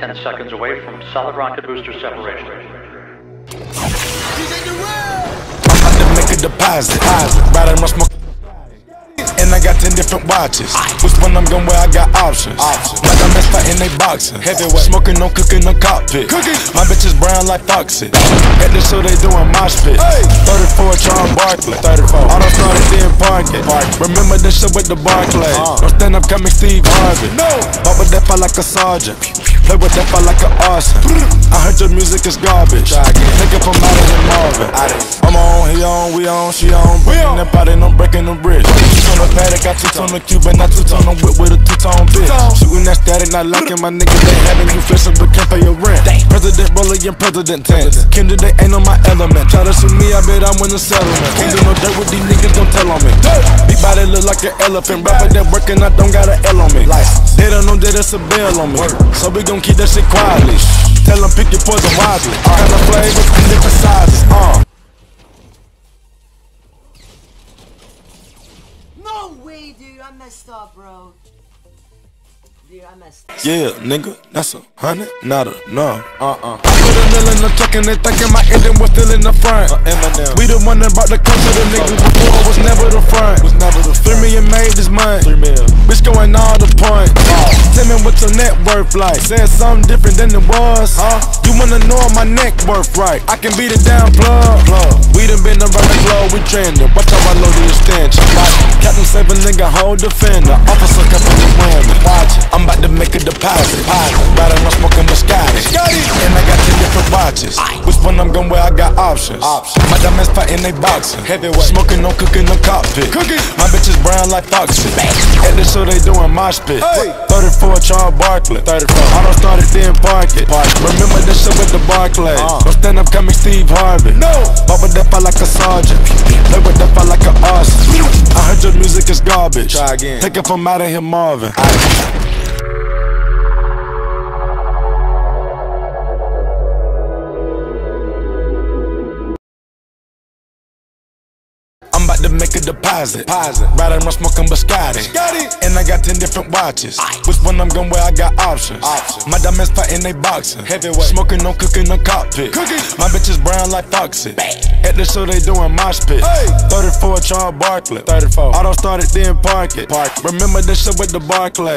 10 seconds away from solid rocket booster separation. I'm to make a deposit. Riding my smoke. And I got 10 different watches. Which one I'm gonna wear, I got options. My diamonds fighting, they boxing. Heavyweight. Smoking, no cooking, no cockpit. Cooking. My bitch is brown like Foxy. At the show, they doing mosh pit. 34 Charles Barkley. 34. Auto started, then park it. Remember the shit with the Barclay. Uh-huh. Don't stand up, coming Steve Harvey. No. Bought with that fight like a sergeant. Play with that fight like an arson. I heard your music is garbage. Take it from out of here, Marvin. I'm on, he on, we on, she on. Breaking the pot and I'm breaking the bridge. Two on the paddock, got two on the Cuban, not two on the whip with a two tone bitch. Shooting that static, not locking my niggas. They having you flexing, but can't pay your rent. President Bully and President Tense. Kendrick, they ain't on my element. Try to sue me, I bet I'm in the settlement. Can't do no dirt with these niggas, don't tell on me. Big body look like an elephant. Rapper that working, I don't got an L on me. They don't know that it's a bill on me. So we gon' keep that shit quietly. Tell them pick your poison wisely. Kind of flavors and different sizes. Uh. No way, dude. I messed up, bro. Dude, I messed. Yeah, nigga, that's a hundred, not a no. Uh uh. I put a nail in the truck and they thinking my engine was still in the front. We the one that brought the coke to the niggas before it was never the front. Was never the Three million made this month. Three million. Bitch going all the point. Tell me what your net worth like. Said something different than it was. Huh? You wanna know my neck worth right? I can beat it down, plug. plug. We done been around the globe, we trending. Watch how I load the extension. Captain Seven nigga, hold defender. Officer coming to about to make a deposit. Riding on smoking Biscotti. And I got 10 different watches. Which one I'm gonna wear, I got options. My diamonds fighting, they boxing. Heavyweight. Smoking, no cooking, no cockpit. My bitch is brown like Foxy. At the show, they doing mosh pit. 34 Charles Barkley. 34. I don't start it, then park it. Park. Remember the shit with the Barclay. Uh. Don't stand up, coming Steve Harvey. No. With that like a sergeant. Play with fight like an arson. I heard your music is garbage. Try again. Take it from out of here, Marvin. I'm to make a deposit. Riding around smoking Biscotti. And I got 10 different watches. Which one I'm gonna wear, I got options. My diamonds fighting, they boxing. Heavyweight. Smoking, no cooking, no cockpit. My bitch is brown like Foxy. At the show, they doing mosh pit. 34 Charles Barkley. 34. Auto started, then park it. Park. Remember the shit with the Barclay.